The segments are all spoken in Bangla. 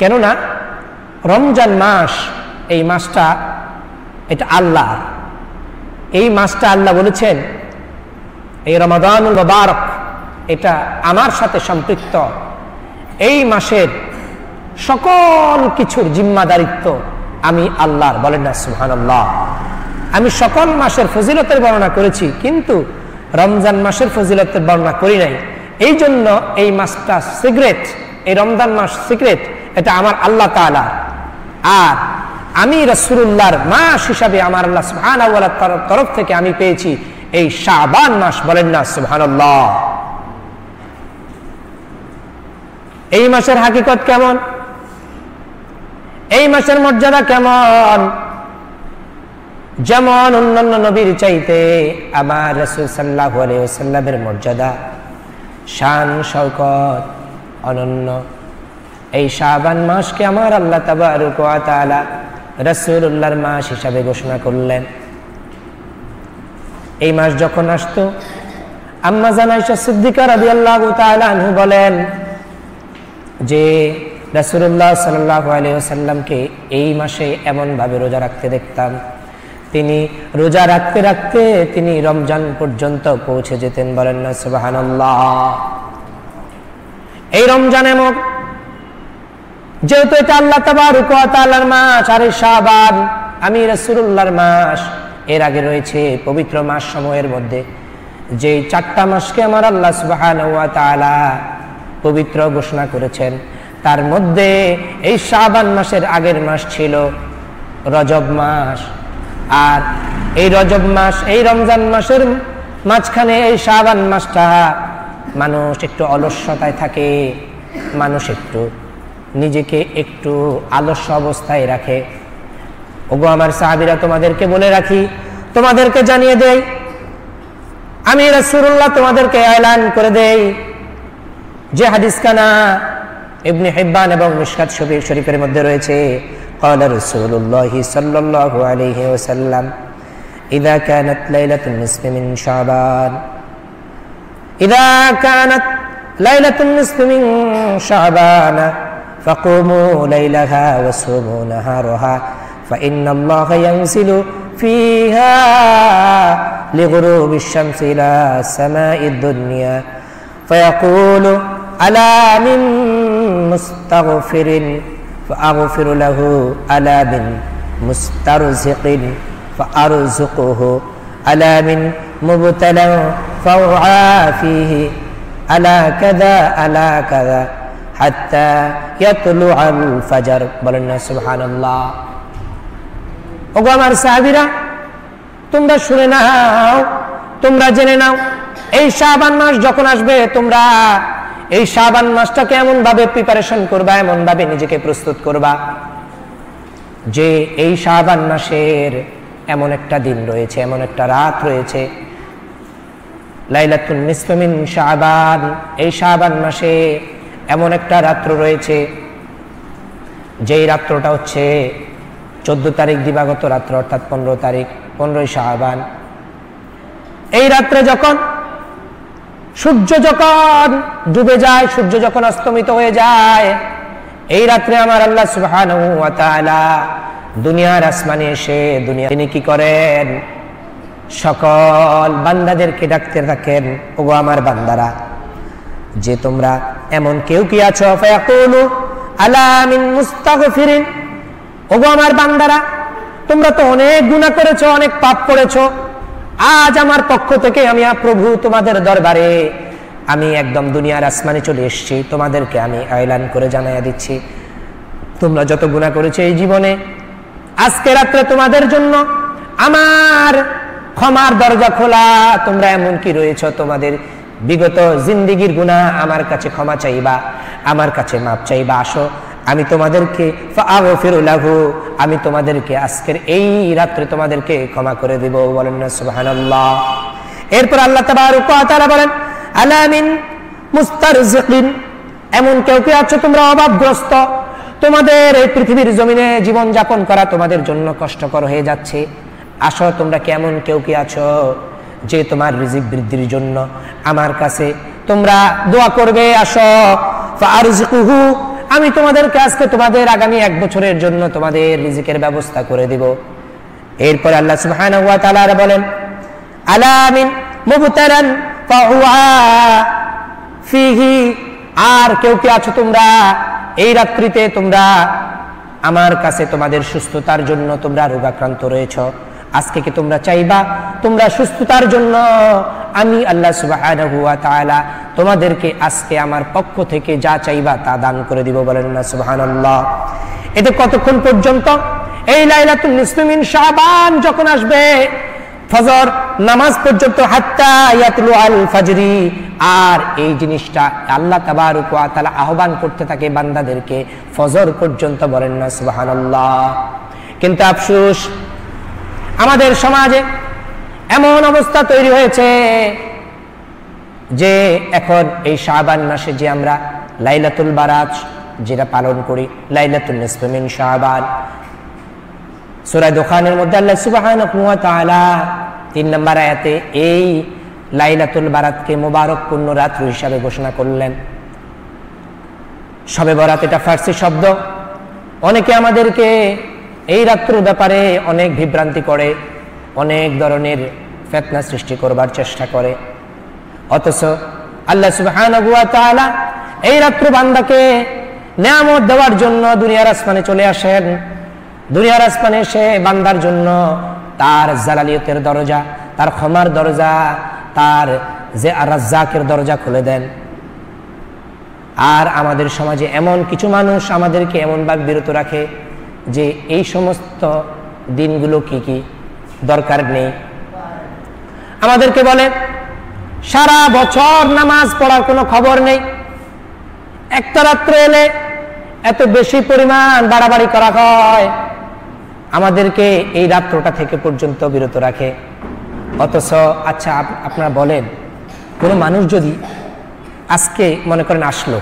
কেননা রমজান মাস, এই মাসটা এটা আল্লাহ। এই মাসটা আল্লাহ বলেছেন, এই রমাদানুল মুবারক, এটা আমার সাথে সম্পৃক্ত। এই মাসের সকল কিছুর জিম্মাদারিত্ব আমি আল্লাহর, বলেন না, সুবহানাল্লাহ। আমি সকল মাসের ফজিলতের বর্ণনা করেছি, কিন্তু রমজান মাসের ফজিলতের বর্ণনা করি নাই। এই জন্য এই মাসটা সিগারেট এই রমজান মাস সিগারেট এটা আমার আল্লাহ তাআলা। আর আমি রসুল্লাহর মাস হিসাবে আমার আল্লাহ সুবহান তরফ থেকে আমি পেয়েছি এই শাবান মাস বলেন না, সুবহানাল্লাহ। এই মাসের হাকিকত কেমন? এই মাসের মর্যাদা কেমন? যেমন অন্যান্য নবীর চাইতে আমার রসুল সাল্লাহ আলাইসাল্লামের মর্যাদা, শান শৌকত অনন্য। এই শাবান মাসকে আমার আল্লাহ ওয়া তাআলা মাস হিসাবে ঘোষণা করলেন। এই মাস যখন আসতো, আম্মা জানাইশা সিদ্দিকা রাদিয়াল্লাহু তাআলা আনহু বলেন যে, রাসূলুল্লাহ সাল্লাল্লাহু আলাইহি ওয়াসাল্লামকে এই মাসে এমন ভাবে রোজা রাখতে দেখতাম। তিনি রোজা রাখতে রাখতে তিনি রমজান পর্যন্ত পৌঁছে যেতেন বলেন না, সুবহানাল্লাহ। এই রমজান এমন যেহেতু এটা আল্লাহ তাআলার মাস, আরে শাবান, আমি রাসূলুল্লাহর মাস, এর আগে রয়েছে পবিত্র মাস সময়ের মধ্যে। যে চারটা মাসকে আমার আল্লাহ তাআলা পবিত্র ঘোষণা করেছেন, তার মধ্যে এই শাবান মাসের আগের মাস ছিল রজব মাস। আর এই রজব মাস, এই রমজান মাসের মাঝখানে এই শাবান মাসটা মানুষ একটু অলস্যতায় থাকে, মানুষ একটু নিজেকে একটু আলস্য অবস্থায় রাখে ওগো আমার সাহাবিরা তোমাদেরকে বলে রাখি তোমাদেরকে জানিয়ে দেই আমি রাসূলুল্লাহ তোমাদেরকে এলান করে দেই যে হাদিস কানা ইবনে হিব্বান এবং মিশকাত শরীফ শরীফের মধ্যে রয়েছে قال رسول الله صلى الله عليه وسلم إذا كانت ليلة النصف من شعبان إذا كانت ليلة النصف من شعبان فقوموا ليلها وصوموا نهارها فإن الله ينزل فيها لغروب الشمس إلى سماء الدنيا فيقول ألا من مستغفر فأغفر له ألا من مسترزق فأرزقه ألا من مبتلى فأعافيه ألا كذا ألا كذا. হাত্তা বলেন না, সুবহানাল্লাহ। ওগো আমার সাহাবীরা, তোমরা শুনে নাও, তোমরা জেনে নাও, এই শাহবান মাস যখন আসবে, তোমরা এই শাহবান মাসটাকে এমন ভাবে প্রিপারেশন করবা এমন ভাবে নিজেকে প্রস্তুত করবা যে এই শাহবান মাসের এমন একটা দিন রয়েছে, এমন একটা রাত রয়েছে। লাইলাতুল নিসফমিন শাহবান এই শাহবান মাসে এমন একটা রাত্র রয়েছে, যেই রাত্রটা হচ্ছে চোদ্দ তারিখ দিবাগত রাত্র, অর্থাৎ পনেরো তারিখ, পনেরোই শাহবান এই রাত্রে যখন সূর্য যখন ডুবে যায়, সূর্য যখন অস্তমিত হয়ে যায়, এই রাত্রে আমার আল্লাহ তাআলা দুনিয়ার আসমানে এসে দুনিয়া তিনি কি করেন? সকল বান্দাদেরকে ডাকতে থাকেন, ওগো আমার বান্দারা, যে তোমরা এমন কেউ কি আছো? ফায়াকুলু, আলা মিন মুস্তাগফিরিন। ওগো আমার বান্দারা, তোমরা তো অনেক গুনাহ করেছ, অনেক পাপ করেছ। আজ আমার পক্ষ থেকে আমি প্রভু তোমাদের দরবারে, আমি একদম দুনিয়ার আসমানে চলে এসেছি। তোমাদেরকে আমি আয়লান করে জানাইয়া দিচ্ছি। তোমরা যত গুণা করেছ এই জীবনে, আজকে রাত্রে তোমাদের জন্য আমার ক্ষমার দরজা খোলা। তোমরা এমন কি রয়েছ? তোমাদের বিগত জিন্দিগির গুণা আমার কাছে ক্ষমা চাইবা, আমার কাছে মাপ চাইবা, আসো। আমি তোমাদেরকে ফিরুলাহু আমি তোমাদেরকে আজকের এই রাত্রে তোমাদেরকে ক্ষমা করে দিব, বলেন না, সুবহানাল্লাহ। এরপর আল্লাহ তাআলা বলেন আলামিন মুস্তারজিকিন, এমন কেউ কে আছো তোমরা অভাবগ্রস্ত? তোমাদের এই পৃথিবীর জমিনে জীবন যাপন করা তোমাদের জন্য কষ্টকর হয়ে যাচ্ছে। আসো, তোমরা কেমন কেউ কি আছো? যে তোমার রিজিক বৃদ্ধির জন্য আমার কাছে তোমরা দোয়া করবে, আসো। আমি তোমাদেরকে আজকে তোমাদের আগামী এক বছরের জন্য তোমাদের রিজিকের ব্যবস্থা করে দিব। এরপর আল্লাহ তাআলা বলেন আর কেউ কি আছো তোমরা? এই রাত্রিতে তোমরা আমার কাছে তোমাদের সুস্থতার জন্য তোমরা রোগাক্রান্ত রয়েছ। আজকে কি তোমরা চাইবা? তোমরা সুস্থতার জন্য। আমি আল্লাহ ওয়া তোমাদেরকে আজকে আমার পক্ষ থেকে যা চাইবা তা দান করে দিব বলেন না সুবহানাল্লাহ। এতে কতক্ষণ পর্যন্ত? এই লাইলাতুল নিসফি মিন শাবান যখন আসবে, ফজর নামাজ পর্যন্ত ফাজরি, আর এই জিনিসটা আল্লাহ তাবারক ওয়া তাআলা আহ্বান করতে থাকে বান্দাদেরকে ফজর পর্যন্ত বলেন না সুবহানাল্লাহ। কিন্তু আফসোস আমাদের সমাজে এমন অবস্থা তৈরি হয়েছে যে এখন এই শাবান মাসে যে আমরা লাইলাতুল বারাত যেটা পালন করি, লাইলাতুল নিসফি মিন শাবান। সূরা দোকানের মধ্যে আল্লাহ তাআলা তিন নম্বর আয়াতে এই লাইলাতুল বারাতকে মোবারকপূর্ণ রাত্র হিসাবে ঘোষণা করলেন। সবে বরাত এটা ফার্সি শব্দ। অনেকে আমাদেরকে এই রাত্রর ব্যাপারে অনেক বিভ্রান্তি করে, অনেক ধরনের ফেতনা সৃষ্টি করবার চেষ্টা করে। অথচ আল্লাহ সুবহানাহু এই রাত্র বান্দাকে নিয়ামত দেওয়ার জন্য দুনিয়ার আসমানে চলে আসেন। দুনিয়ার আসমানে এসে বান্দার জন্য তার জালালিয়তের দরজা, তার ক্ষমার দরজা, তার যে রাজ্জাকের দরজা খুলে দেন। আর আমাদের সমাজে এমন কিছু মানুষ আমাদেরকে এমনভাবে বিরত রাখে যে এই সমস্ত দিনগুলো কি কি দরকার নেই? আমাদেরকে বলে, সারা বছর নামাজ পড়ার কোনো খবর নেই। একটা রাত্রে এলে এত বেশি পরিমাণ বাড়াবাড়ি করা হয়। আমাদেরকে এই রাত্রটা থেকে পর্যন্ত বিরত রাখে। অথচ আচ্ছা আপনারা বলেন, কোনো মানুষ যদি আজকে মনে করেন আসলো,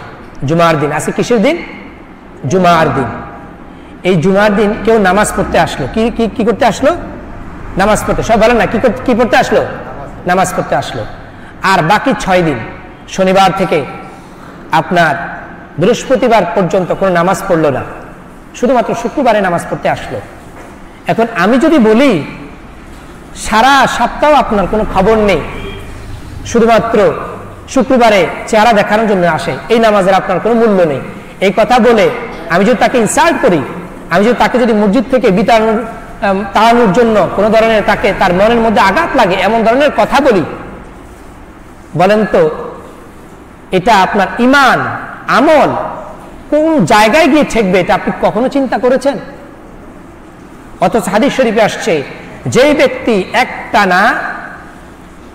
জুমার দিন, আজকে কিসের দিন? জুমার দিন। এই জুমার দিন কেউ নামাজ পড়তে আসলো। কি কি কি করতে আসলো? নামাজ পড়তে। সব বলেন না, কি করতে- কি পড়তে আসলো? নামাজ পড়তে আসলো। আর বাকি ছয় দিন, শনিবার থেকে আপনার বৃহস্পতিবার পর্যন্ত কোনো নামাজ পড়ল না। শুধুমাত্র শুক্রবারে নামাজ পড়তে আসলো। এখন আমি যদি বলি, সারা সপ্তাহ আপনার কোনো খবর নেই। শুধুমাত্র শুক্রবারে চেহারা দেখানোর জন্য আসে। এই নামাজের আপনার কোনো মূল্য নেই। এই কথা বলে আমি যদি তাকে ইনসাল্ট করি আমি যদি তাকে যদি মসজিদ থেকে বিতাড়ানোর তাড়ানোর জন্য কোনো ধরনের তাকে তার মনের মধ্যে আঘাত লাগে, এমন ধরনের কথা বলি, বলেন তো, এটা আপনার ইমান, আমল, কোন জায়গায় গিয়ে ঠেকবে এটা আপনি কখনো চিন্তা করেছেন? অথচ হাদিস শরীফে আসছে যেই ব্যক্তি একটা না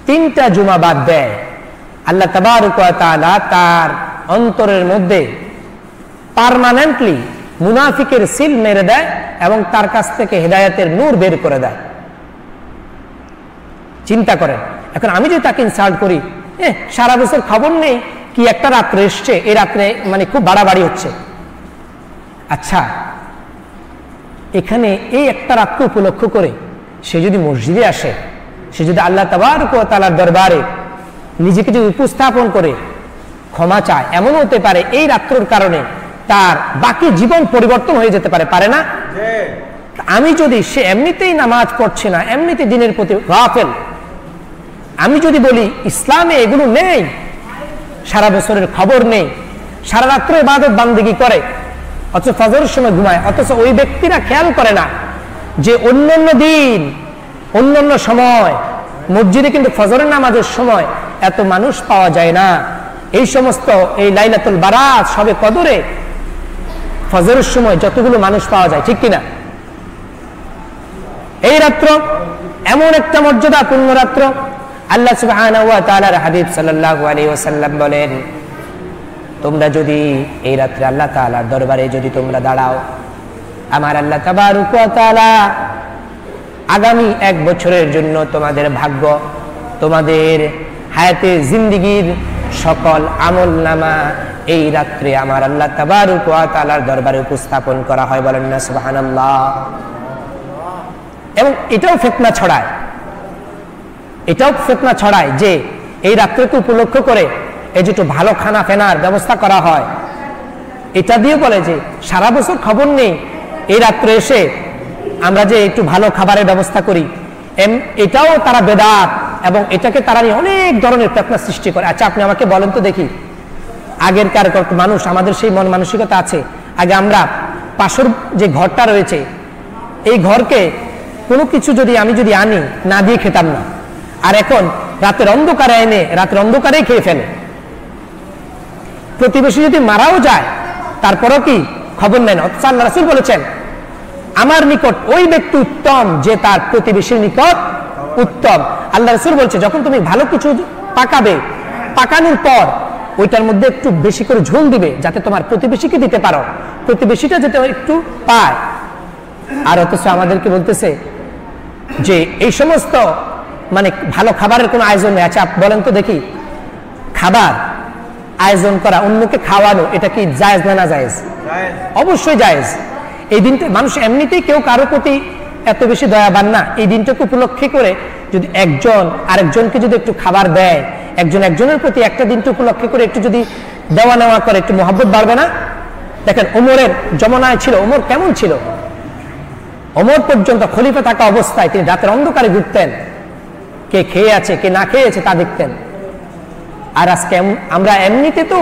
তিনটা জুমা বাদ দেয়, আল্লাহ তাআলা তার অন্তরের মধ্যে পার্মানেন্টলি মুনাফিকের সিল মেরে দেয় এবং তার কাছ থেকে হেদায়েতের নূর বের করে দেয়। চিন্তা করেন, এখন আমি যদি তাকে ইনসাল্ট করি এ সারা বছর খবর নেই কি একটা রাত্রে এসছে এই রাত্রে মানে খুব বাড়াবাড়ি হচ্ছে। আচ্ছা এখানে এই একটা রাতকে উপলক্ষ করে সে যদি মসজিদে আসে, সে যদি আল্লাহ তাবার ওয়া দরবারে নিজেকে যদি উপস্থাপন করে, ক্ষমা চায় এমন হতে পারে এই রাত্রর কারণে তার বাকি জীবন পরিবর্তন হয়ে যেতে পারে পারে না? আমি যদি সে এমনিতেই নামাজ পড়ছে না, এমনিতে দিনের প্রতি গাফেল, আমি যদি বলি ইসলামে এগুলো নেই, সারা বছরের খবর নেই, সারা রাত্র ইবাদত বান্দিগি করে, অথচ ফজরের সময় ঘুমায়, অথচ ওই ব্যক্তিরা খেয়াল করে না যে অন্যান্য দিন, অন্যান্য সময়, মসজিদে কিন্তু ফজরের নামাজের সময় এত মানুষ পাওয়া যায় না। এই সমস্ত এই লাইলাতুল বারাত সবে কদরে ফজরের সময় যতগুলো মানুষ পাওয়া যায়, ঠিক কিনা? এই রাত্র এমন একটা মর্যাদা পূর্ণ রাত্র। আল্লাহ তাআলার হাবিব সাল্লাল্লাহু আলাইহি ওয়াসাল্লাম বলেন, তোমরা যদি এই রাত্রে আল্লাহ তাআলার দরবারে যদি তোমরা দাঁড়াও, আমার আল্লাহ তাআলা আগামী এক বছরের জন্য তোমাদের ভাগ্য, তোমাদের হায়াতে জিন্দিগির সকল আমল নামা এই রাত্রে আমার আল্লাহ তাবারক ওয়া তাআলার দরবারে উপস্থাপন করা হয় বলেন না, সুবহানাল্লাহ। এবং এটাও ফেতনা ছড়ায়। এটাও ফেতনা ছড়ায় যে এই রাত্রিকে উপলক্ষ করে এই যে একটু ভালো খানা ফেনার ব্যবস্থা করা হয়, এটা দিয়ে বলে যে সারা বছর খবর নেই, এই রাত্রে এসে আমরা যে একটু ভালো খাবারের ব্যবস্থা করি। এটাও তারা বেদাত। এবং এটাকে তারা নিয়ে অনেক ধরনের প্রেরণা সৃষ্টি করে। আচ্ছা আপনি আমাকে বলেন তো দেখি। আগের কার মানুষ, আমাদের সেই মন মানসিকতা আছে। আগে আমরা পাশর যে ঘরটা রয়েছে, এই ঘরকে কোনো কিছু যদি আমি যদি আনি, না দিয়ে খেতাম না। আর এখন রাতের অন্ধকারে এনে, রাতের অন্ধকারেই খেয়ে ফেলে। প্রতিবেশী যদি মারাও যায়, তারপরও কি খবর নেন আল্লাহ রাসূল বলেছেন, আমার নিকট ওই ব্যক্তি উত্তম যে তার প্রতিবেশীর নিকট উত্তম। আল্লাহ রসুল বলছে যখন তুমি ভালো কিছু পাকাবে পাকানোর পর ওইটার মধ্যে একটু বেশি করে ঝোল দিবে যাতে তোমার প্রতিবেশীকে দিতে পারো। প্রতিবেশীটা যাতে একটু পায়। আর অথচ আমাদেরকে বলতেছে যে এই সমস্ত মানে ভালো খাবারের কোনো আয়োজন নেই। আচ্ছা বলেন তো দেখি। খাবার আয়োজন করা অন্যকে খাওয়ানো এটা কি জায়েজ না না জায়েজ? অবশ্যই জায়েজ। এই দিনটা মানুষ এমনিতেই কেউ কারও প্রতি এত বেশি দয়াবান না। এই দিনটাকে উপলক্ষে করে যদি একজন আরেকজনকে যদি একটু খাবার দেয়, একজন একজনের প্রতি একটা দিনটা উপলক্ষে করে একটু যদি দেওয়া নেওয়া করে, একটু মহব্বত বাড়বে না? দেখেন, ওমরের জমনায় ছিল, ওমর কেমন ছিল? ওমর পর্যন্ত খলিফা থাকা অবস্থায় তিনি রাতের অন্ধকারে ঘুরতেন। কে খেয়ে আছে, কে না খেয়েছে তা দেখতেন। আর আজকে আমরা এমনিতে তো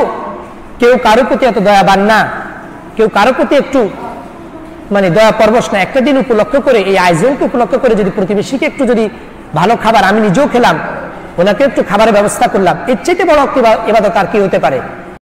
কেউ কারও প্রতি এত দয়াবান না। কেউ কারও প্রতি একটু মানে দয়া পরবশ না, একটা দিন উপলক্ষ করে, এই আয়োজনকে উপলক্ষ করে যদি প্রতিবেশীকে একটু যদি ভালো খাবার, আমি নিজেও খেলাম ওনাকে একটু খাবারের ব্যবস্থা করলাম, এর চাইতে বড় এবাদত আর কি হতে পারে?